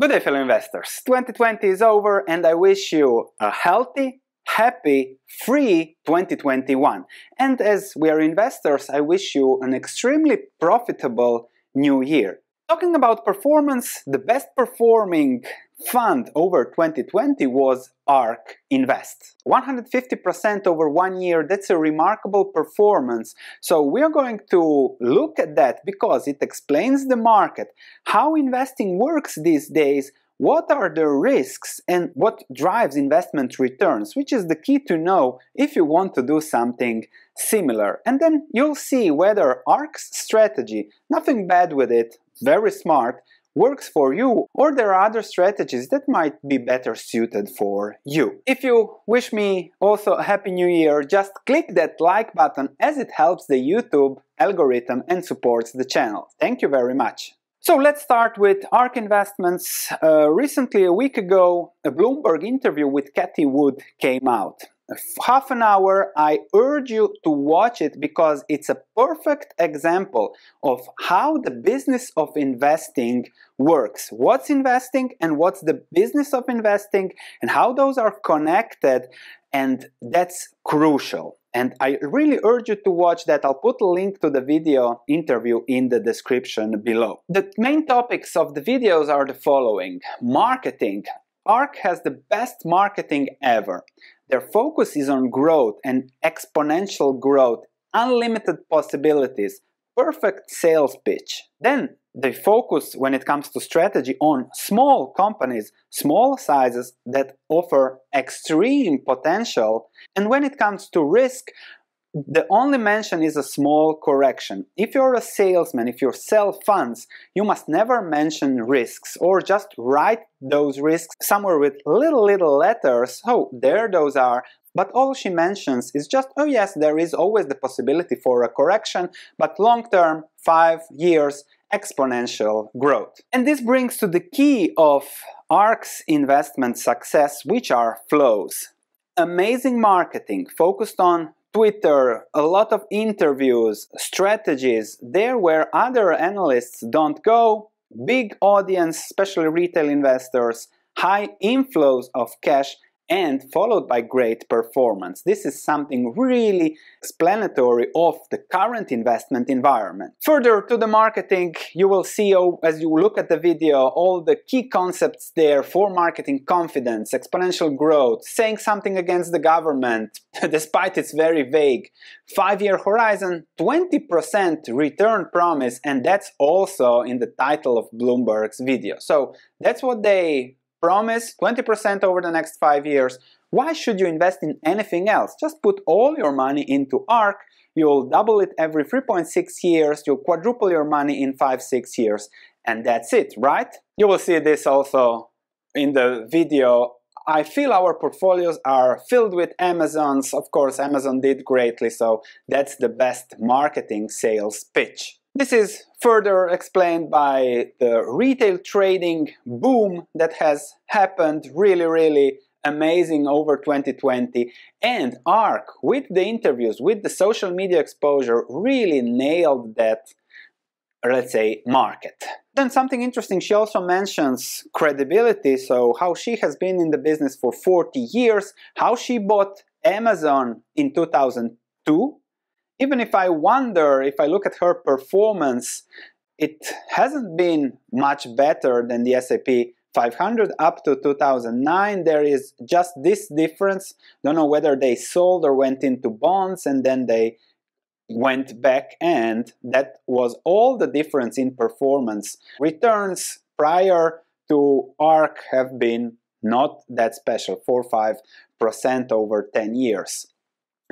Good day fellow investors, 2020 is over and I wish you a healthy, happy, free 2021. And as we are investors, I wish you an extremely profitable new year. Talking about performance, the best performing fund over 2020 was ARK Invest. 150% over one year, that's a remarkable performance. So we are going to look at that because it explains the market, how investing works these days, what are the risks and what drives investment returns, which is the key to know if you want to do something similar. And then you'll see whether ARK's strategy, nothing bad with it, very smart, works for you or there are other strategies that might be better suited for you. If you wish me also a happy new year, just click that like button as it helps the YouTube algorithm and supports the channel. Thank you very much. So let's start with ARK Investments. Uh, recently, a week ago, a Bloomberg interview with Cathie Wood came out half an hour. I urge you to watch it because it's a perfect example of how the business of investing works. What's investing and what's the business of investing and how those are connected and that's crucial. And I really urge you to watch that. I'll put a link to the video interview in the description below. The main topics of the videos are the following. Marketing. ARK has the best marketing ever. Their focus is on growth and exponential growth, unlimited possibilities, perfect sales pitch. Then they focus when it comes to strategy on small companies, small sizes that offer extreme potential. And when it comes to risk, the only mention is a small correction. If you're a salesman, if you sell funds, you must never mention risks or just write those risks somewhere with little little letters. Oh, there those are. But all she mentions is just, oh yes, there is always the possibility for a correction, but long term, five years, exponential growth. And this brings to the key of ARK's investment success, which are flows. Amazing marketing focused on Twitter, a lot of interviews, strategies, there where other analysts don't go, big audience, especially retail investors, high inflows of cash, and followed by great performance. This is something really explanatory of the current investment environment. Further to the marketing, you will see oh, as you look at the video all the key concepts there for marketing confidence, exponential growth, saying something against the government, despite it's very vague, five-year horizon, 20% return promise, and that's also in the title of Bloomberg's video. So that's what they promise 20% over the next five years, why should you invest in anything else? Just put all your money into ARK, you'll double it every 3.6 years, you'll quadruple your money in 5-6 years, and that's it, right? You will see this also in the video. I feel our portfolios are filled with Amazons. Of course, Amazon did greatly, so that's the best marketing sales pitch. This is further explained by the retail trading boom that has happened really, really amazing over 2020 and ARK with the interviews, with the social media exposure really nailed that let's say market. Then something interesting, she also mentions credibility, so how she has been in the business for 40 years, how she bought Amazon in 2002 even if I wonder, if I look at her performance, it hasn't been much better than the S&P 500 up to 2009 there is just this difference. Don't know whether they sold or went into bonds and then they went back and that was all the difference in performance. Returns prior to ARK have been not that special 4 5% over 10 years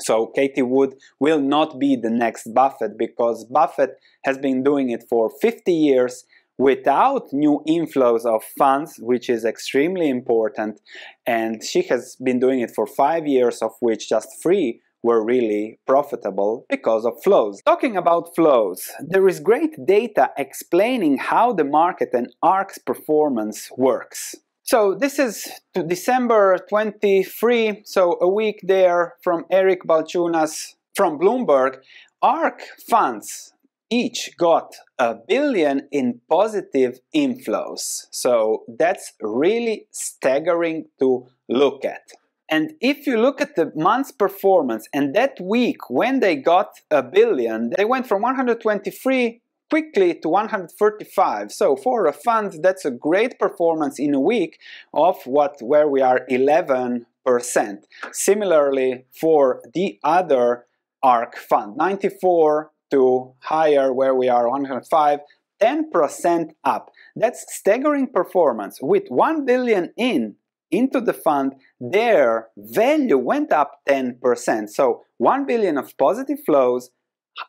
so Cathie Wood will not be the next Buffett because Buffett has been doing it for 50 years without new inflows of funds, which is extremely important. And she has been doing it for five years, of which just three were really profitable because of flows. Talking about flows, there is great data explaining how the market and ARK's performance works. So this is December 23, so a week there from Eric Balchunas from Bloomberg. ARK funds each got a billion in positive inflows. So that's really staggering to look at. And if you look at the month's performance and that week when they got a billion, they went from 123 quickly to 135. So for a fund, that's a great performance in a week of what where we are 11%. Similarly for the other ARK fund, 94 to higher where we are 105, 10% up. That's staggering performance. With 1 billion in, into the fund, their value went up 10%. So 1 billion of positive flows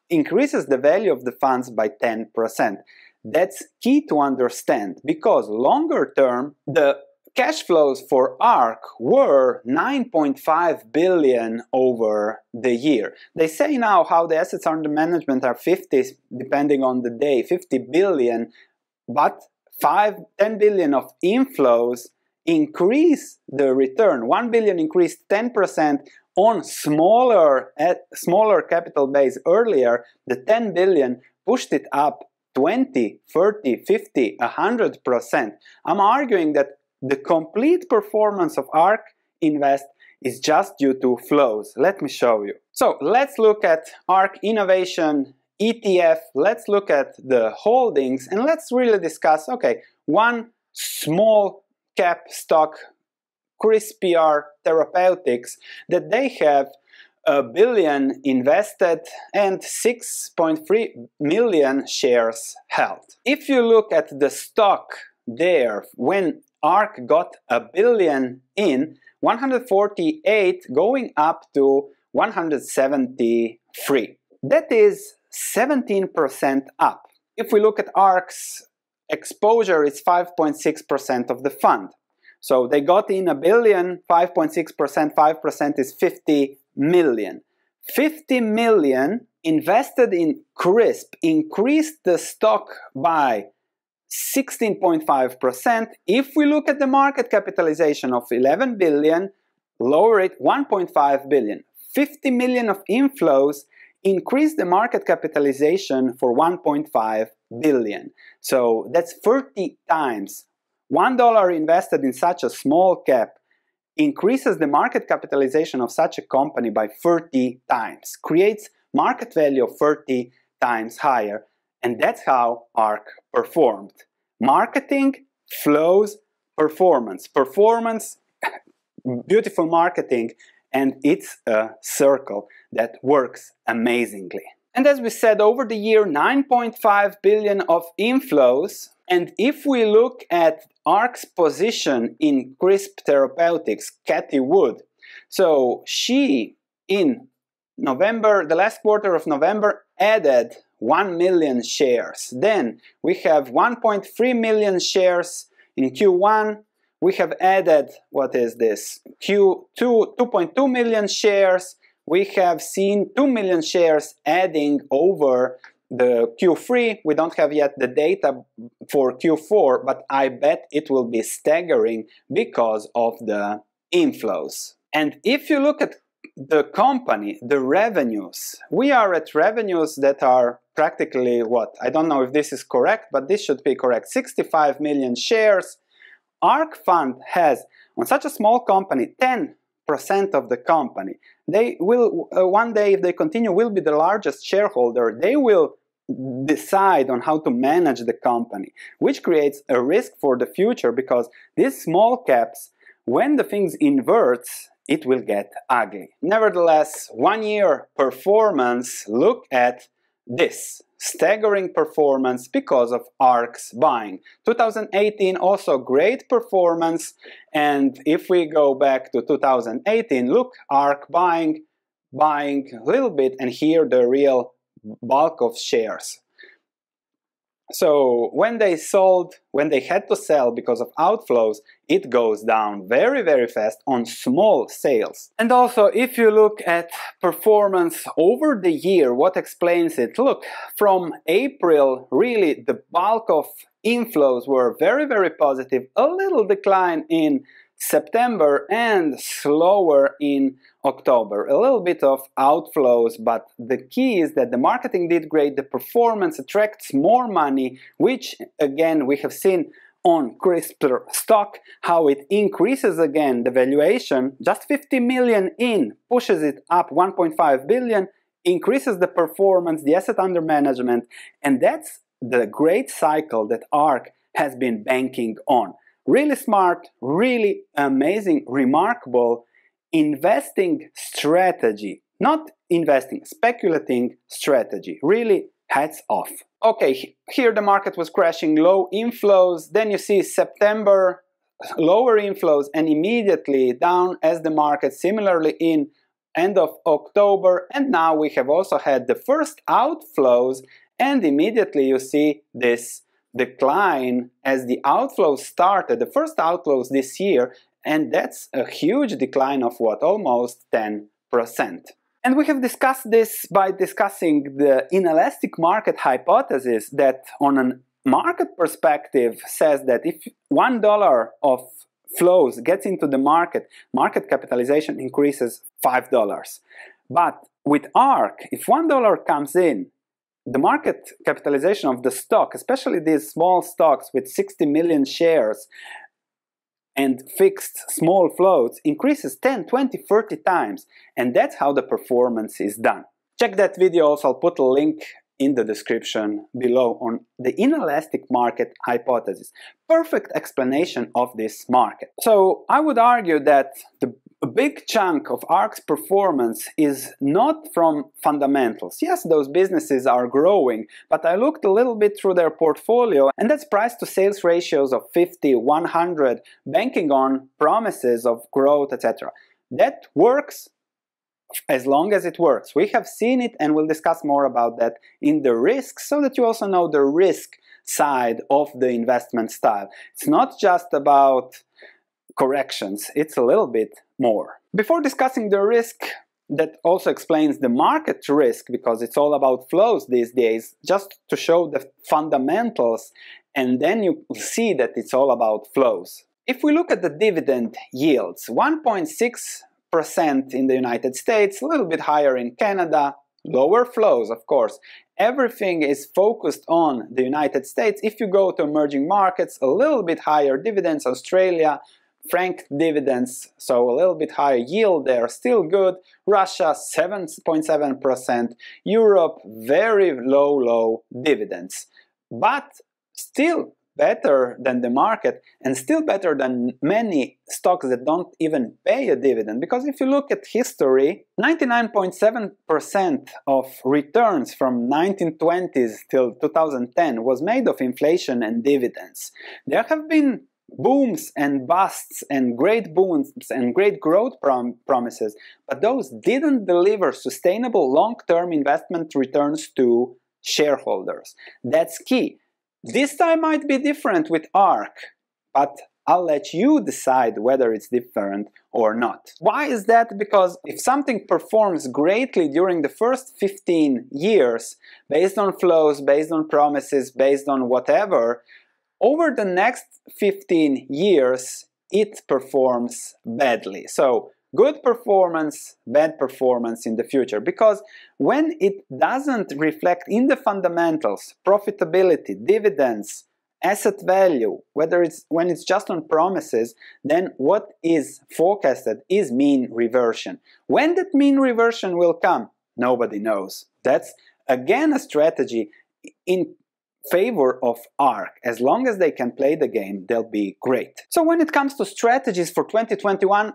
increases the value of the funds by 10%. That's key to understand because longer term, the cash flows for ARK were 9.5 billion over the year. They say now how the assets under management are 50, depending on the day, 50 billion, but 5, 10 billion of inflows increase the return. 1 billion increased 10% on smaller, smaller capital base earlier. The 10 billion pushed it up 20, 30, 50, 100%. I'm arguing that the complete performance of ARK Invest is just due to flows. Let me show you. So let's look at ARK Innovation ETF. Let's look at the holdings and let's really discuss, okay, one small cap stock, CRISPR Therapeutics, that they have a billion invested and 6.3 million shares held. If you look at the stock there when ARK got a billion in, 148 going up to 173. That is 17% up. If we look at ARK's exposure it's 5.6% of the fund. So they got in a billion, 5.6%, 5% is 50 million. 50 million invested in CRISP increased the stock by 16.5%. If we look at the market capitalization of 11 billion, lower it 1.5 billion. 50 million of inflows increase the market capitalization for 1.5 billion. So that's 30 times. $1 invested in such a small cap increases the market capitalization of such a company by 30 times, creates market value of 30 times higher, and that's how ARK performed. Marketing flows performance. Performance, beautiful marketing, and it's a circle that works amazingly. And as we said, over the year, 9.5 billion of inflows. And if we look at ARK's position in CRISP Therapeutics, Cathie Wood, so she in November, the last quarter of November, added 1 million shares. Then we have 1.3 million shares in Q1. We have added, what is this? Q2, 2.2 million shares we have seen 2 million shares adding over the Q3. We don't have yet the data for Q4, but I bet it will be staggering because of the inflows. And if you look at the company, the revenues, we are at revenues that are practically what? I don't know if this is correct, but this should be correct. 65 million shares. ARK Fund has, on such a small company, 10 percent of the company. They will, uh, one day, if they continue, will be the largest shareholder. They will decide on how to manage the company, which creates a risk for the future because these small caps, when the things inverts, it will get ugly. Nevertheless, one year performance, look at this staggering performance because of ARK's buying. 2018 also great performance and if we go back to 2018 look ARK buying buying a little bit and here the real bulk of shares. So when they sold, when they had to sell because of outflows, it goes down very, very fast on small sales. And also, if you look at performance over the year, what explains it? Look, from April, really the bulk of inflows were very, very positive, a little decline in September and slower in October. A little bit of outflows, but the key is that the marketing did great, the performance attracts more money, which again we have seen on CRISPR stock, how it increases again the valuation, just 50 million in, pushes it up 1.5 billion, increases the performance, the asset under management, and that's the great cycle that ARK has been banking on. Really smart, really amazing, remarkable investing strategy. Not investing, speculating strategy. Really hats off. Okay, here the market was crashing, low inflows. Then you see September, lower inflows, and immediately down as the market, similarly in end of October. And now we have also had the first outflows, and immediately you see this decline as the outflows started, the first outflows this year, and that's a huge decline of what, almost 10%. And we have discussed this by discussing the inelastic market hypothesis that on a market perspective says that if one dollar of flows gets into the market, market capitalization increases five dollars. But with ARK, if one dollar comes in, the market capitalization of the stock, especially these small stocks with 60 million shares and fixed small floats, increases 10, 20, 30 times. And that's how the performance is done. Check that video also, I'll put a link in the description below on the inelastic market hypothesis. Perfect explanation of this market. So I would argue that the big chunk of ARK's performance is not from fundamentals. Yes, those businesses are growing, but I looked a little bit through their portfolio and that's price to sales ratios of 50, 100, banking on promises of growth, etc. That works as long as it works. We have seen it and we'll discuss more about that in the risk so that you also know the risk side of the investment style. It's not just about corrections, it's a little bit more. Before discussing the risk that also explains the market risk because it's all about flows these days, just to show the fundamentals and then you see that it's all about flows. If we look at the dividend yields, 1.6% in the United States, a little bit higher in Canada, lower flows of course. Everything is focused on the United States. If you go to emerging markets, a little bit higher dividends, Australia, franked dividends, so a little bit higher yield there, still good. Russia 7.7%, Europe very low, low dividends. But still better than the market and still better than many stocks that don't even pay a dividend. Because if you look at history, 99.7% of returns from 1920s till 2010 was made of inflation and dividends. There have been booms and busts and great booms and great growth prom promises, but those didn't deliver sustainable long-term investment returns to shareholders. That's key. This time might be different with ARK, but I'll let you decide whether it's different or not. Why is that? Because if something performs greatly during the first 15 years, based on flows, based on promises, based on whatever, over the next 15 years, it performs badly. So good performance, bad performance in the future. Because when it doesn't reflect in the fundamentals, profitability, dividends, asset value, whether it's when it's just on promises, then what is forecasted is mean reversion. When that mean reversion will come, nobody knows. That's again a strategy in favor of ARK. As long as they can play the game, they'll be great. So when it comes to strategies for 2021,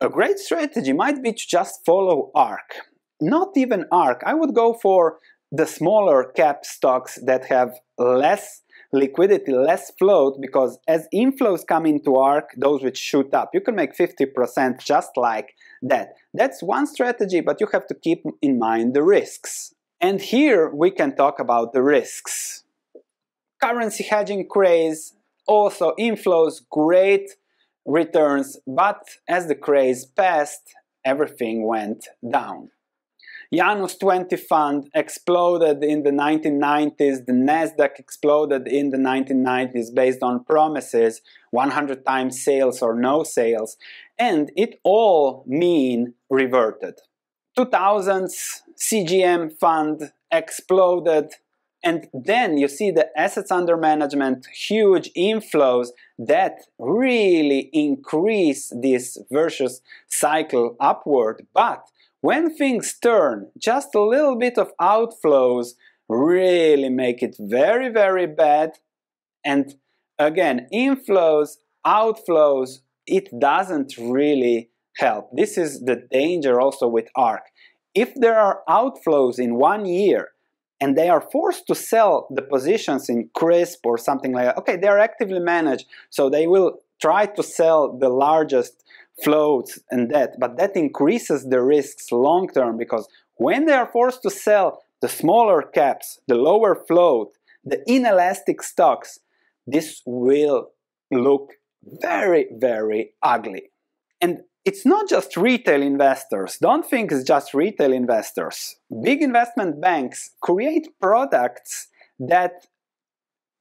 a great strategy might be to just follow ARK. Not even ARK. I would go for the smaller cap stocks that have less liquidity, less float, because as inflows come into ARK, those which shoot up, you can make 50% just like that. That's one strategy, but you have to keep in mind the risks. And here we can talk about the risks currency hedging craze, also inflows, great returns, but as the craze passed, everything went down. Janus 20 fund exploded in the 1990s, the Nasdaq exploded in the 1990s based on promises, 100 times sales or no sales, and it all mean reverted. 2000s CGM fund exploded and then you see the assets under management, huge inflows that really increase this virtuous cycle upward. But when things turn, just a little bit of outflows really make it very, very bad. And again, inflows, outflows, it doesn't really help. This is the danger also with ARK. If there are outflows in one year, and they are forced to sell the positions in crisp or something like that. Okay, they are actively managed, so they will try to sell the largest floats and that, but that increases the risks long term because when they are forced to sell the smaller caps, the lower float, the inelastic stocks, this will look very, very ugly. And it's not just retail investors. Don't think it's just retail investors. Big investment banks create products that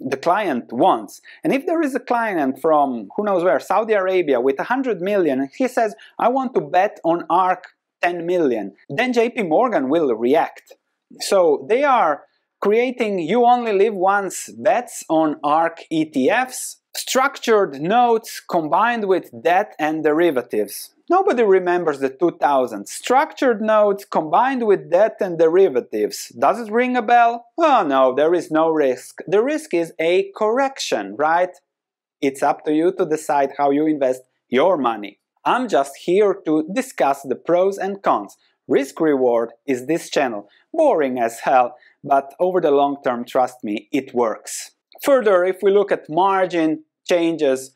the client wants. And if there is a client from who knows where, Saudi Arabia, with 100 million, he says, I want to bet on ARK 10 million, then JP Morgan will react. So they are creating you only live once bets on ARK ETFs, structured notes combined with debt and derivatives. Nobody remembers the 2000s. Structured notes combined with debt and derivatives. Does it ring a bell? Oh no, there is no risk. The risk is a correction, right? It's up to you to decide how you invest your money. I'm just here to discuss the pros and cons. Risk reward is this channel. Boring as hell, but over the long term, trust me, it works. Further, if we look at margin changes,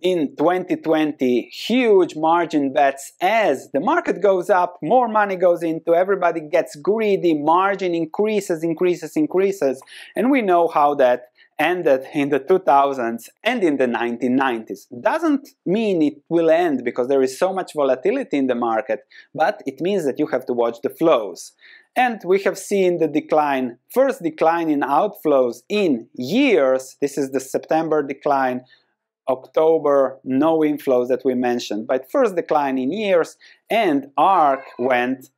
in 2020 huge margin bets as the market goes up more money goes into everybody gets greedy margin increases increases increases. And we know how that ended in the 2000s and in the 1990s doesn't mean it will end because there is so much volatility in the market but it means that you have to watch the flows and we have seen the decline first decline in outflows in years. This is the September decline October, no inflows that we mentioned, but first decline in years, and ARK went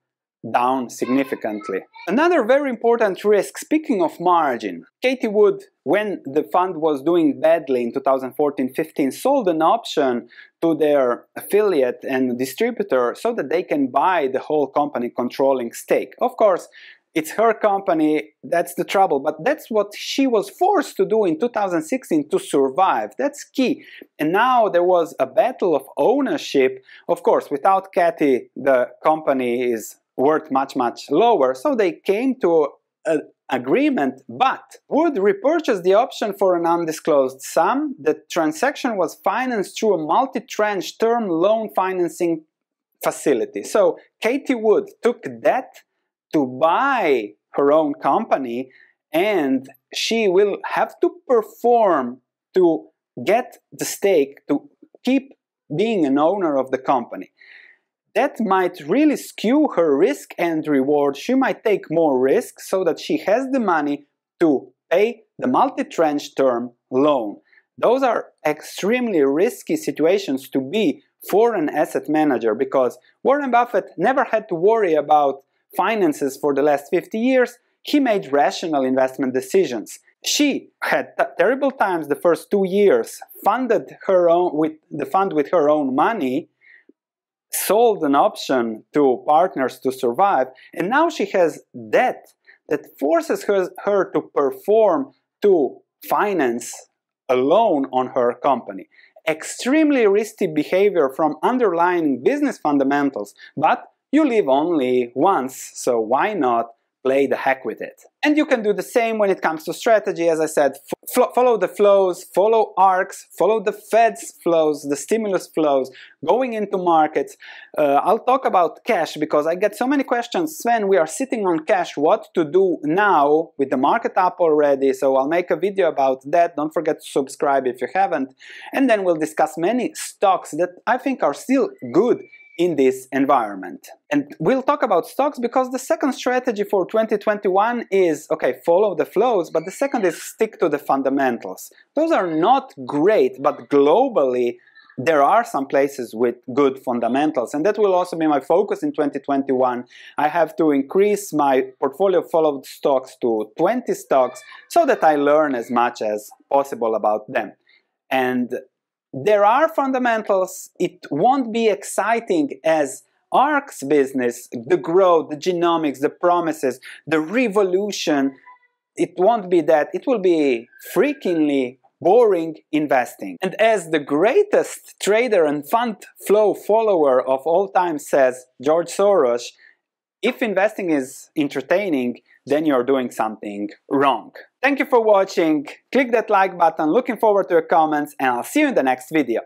down significantly. Another very important risk, speaking of margin, Cathie Wood, when the fund was doing badly in 2014-15, sold an option to their affiliate and distributor so that they can buy the whole company controlling stake. Of course, it's her company, that's the trouble. But that's what she was forced to do in 2016 to survive. That's key. And now there was a battle of ownership. Of course, without Cathie, the company is worth much, much lower. So they came to an agreement, but Wood repurchased the option for an undisclosed sum. The transaction was financed through a multi-tranche term loan financing facility. So Cathie Wood took debt to buy her own company and she will have to perform to get the stake to keep being an owner of the company. That might really skew her risk and reward. She might take more risk so that she has the money to pay the multi-tranche term loan. Those are extremely risky situations to be for an asset manager because Warren Buffett never had to worry about finances for the last 50 years, he made rational investment decisions. She had terrible times the first two years, funded her own with the fund with her own money, sold an option to partners to survive, and now she has debt that forces her, her to perform to finance a loan on her company. Extremely risky behavior from underlying business fundamentals, but you live only once, so why not play the heck with it? And you can do the same when it comes to strategy, as I said, follow the flows, follow arcs, follow the Fed's flows, the stimulus flows, going into markets. Uh, I'll talk about cash because I get so many questions. Sven, we are sitting on cash, what to do now with the market up already? So I'll make a video about that. Don't forget to subscribe if you haven't. And then we'll discuss many stocks that I think are still good in this environment. And we'll talk about stocks because the second strategy for 2021 is okay, follow the flows, but the second is stick to the fundamentals. Those are not great, but globally, there are some places with good fundamentals, and that will also be my focus in 2021. I have to increase my portfolio of followed stocks to 20 stocks so that I learn as much as possible about them. And there are fundamentals. It won't be exciting as ARK's business, the growth, the genomics, the promises, the revolution. It won't be that. It will be freakingly boring investing. And as the greatest trader and fund flow follower of all time says, George Soros, if investing is entertaining, then you're doing something wrong. Thank you for watching, click that like button, looking forward to your comments, and I'll see you in the next video.